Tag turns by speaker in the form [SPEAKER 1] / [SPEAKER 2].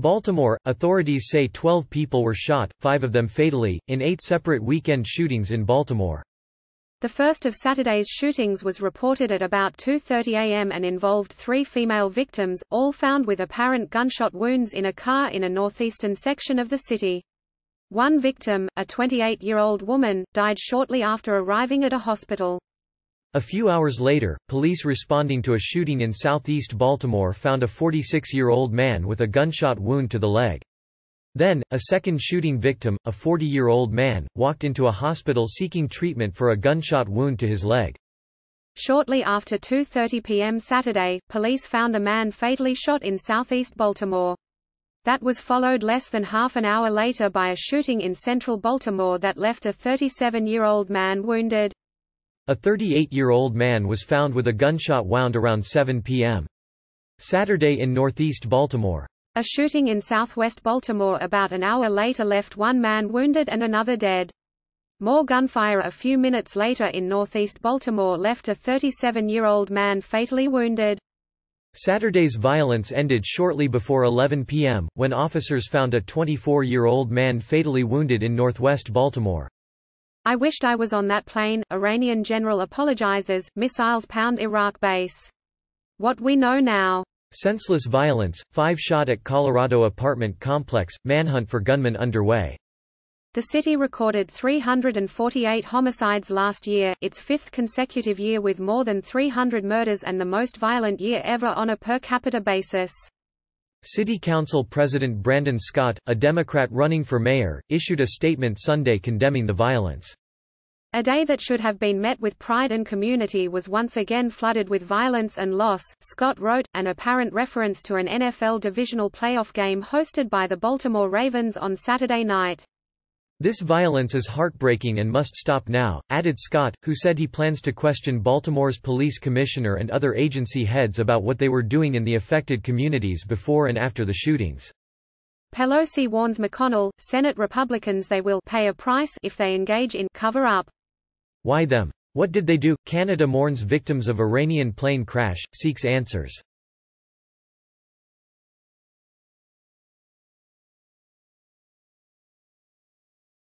[SPEAKER 1] Baltimore, authorities say 12 people were shot, five of them fatally, in eight separate weekend shootings in Baltimore.
[SPEAKER 2] The first of Saturday's shootings was reported at about 2.30 am and involved three female victims, all found with apparent gunshot wounds in a car in a northeastern section of the city. One victim, a 28-year-old woman, died shortly after arriving at a hospital.
[SPEAKER 1] A few hours later, police responding to a shooting in southeast Baltimore found a 46-year-old man with a gunshot wound to the leg. Then, a second shooting victim, a 40-year-old man, walked into a hospital seeking treatment for a gunshot wound to his leg.
[SPEAKER 2] Shortly after 2.30 p.m. Saturday, police found a man fatally shot in southeast Baltimore. That was followed less than half an hour later by a shooting in central Baltimore that left a 37-year-old man wounded.
[SPEAKER 1] A 38-year-old man was found with a gunshot wound around 7 p.m. Saturday in northeast Baltimore.
[SPEAKER 2] A shooting in southwest Baltimore about an hour later left one man wounded and another dead. More gunfire a few minutes later in northeast Baltimore left a 37-year-old man fatally wounded.
[SPEAKER 1] Saturday's violence ended shortly before 11 p.m., when officers found a 24-year-old man fatally wounded in northwest Baltimore.
[SPEAKER 2] I wished I was on that plane, Iranian general apologizes, missiles pound Iraq base. What we know now.
[SPEAKER 1] Senseless violence, five shot at Colorado apartment complex, manhunt for gunman underway.
[SPEAKER 2] The city recorded 348 homicides last year, its fifth consecutive year with more than 300 murders and the most violent year ever on a per capita basis.
[SPEAKER 1] City Council President Brandon Scott, a Democrat running for mayor, issued a statement Sunday condemning the violence.
[SPEAKER 2] A day that should have been met with pride and community was once again flooded with violence and loss, Scott wrote, an apparent reference to an NFL divisional playoff game hosted by the Baltimore Ravens on Saturday night.
[SPEAKER 1] This violence is heartbreaking and must stop now, added Scott, who said he plans to question Baltimore's police commissioner and other agency heads about what they were doing in the affected communities before and after the shootings.
[SPEAKER 2] Pelosi warns McConnell, Senate Republicans they will pay a price if they engage in cover-up.
[SPEAKER 1] Why them? What did they do? Canada mourns victims of Iranian plane crash, seeks answers.